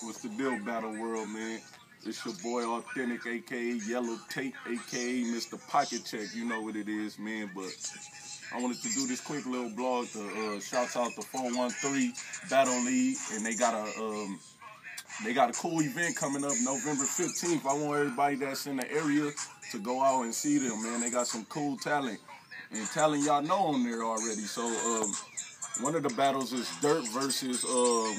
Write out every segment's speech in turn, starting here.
What's the deal, Battle World, man? It's your boy Authentic, aka Yellow Tape, aka Mr. Pocket Check. You know what it is, man. But I wanted to do this quick little blog to uh, shout out the 413 Battle League, and they got a um, they got a cool event coming up November 15th. I want everybody that's in the area to go out and see them, man. They got some cool talent. And talent y'all know on there already. So um, one of the battles is Dirt versus um,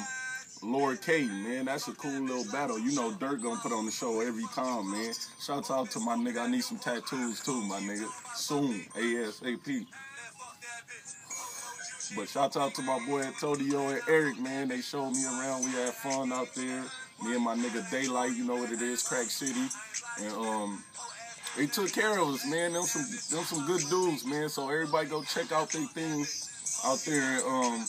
Lord Caden, man. That's a cool little battle. You know Dirt gonna put on the show every time, man. Shouts out to my nigga. I need some tattoos too, my nigga. Soon, ASAP. But shouts out to my boy Antonio and Eric, man. They showed me around. We had fun out there. Me and my nigga Daylyt, you know what it is, Crack City. And um they took care of us, man. Them some them some good dudes, man. So everybody go check out their things out there um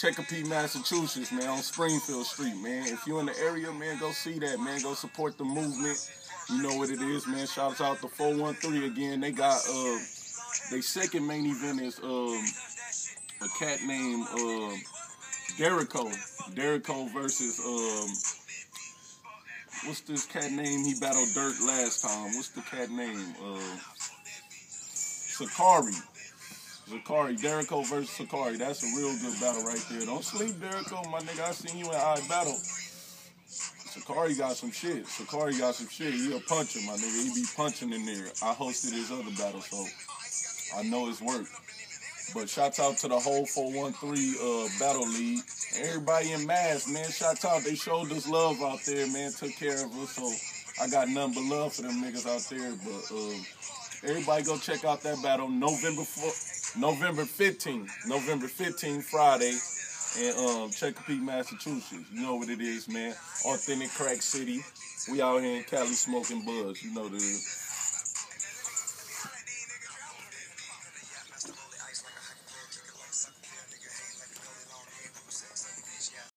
Chicopee, Massachusetts, man, on Springfield Street, man. If you're in the area, man, go see that, man. Go support the movement. You know what it is, man. Shouts out to 413 again. They got uh their second main event is um a cat named uh, Derico. Derico versus um, what's this cat name? He battled Dirt last time. What's the cat name? Uh, Sakari. Sakari. Derico versus Sakari. That's a real good battle right there. Don't sleep, Derico, my nigga. I seen you in iBattle. Sakari got some shit. Sakari got some shit. He a puncher, my nigga. He be punching in there. I hosted his other battle, so I know his work. But shouts out to the whole 413 uh, Battle League. Everybody in Mass, man. Shouts out. They showed us love out there, man. Took care of us. So I got nothing but love for them niggas out there. But uh, everybody go check out that battle November 4, November 15th. November 15th, Friday. In um, Chicopee, Massachusetts. You know what it is, man. Authentic Crack City. We out here in Cali smoking buzz. You know is.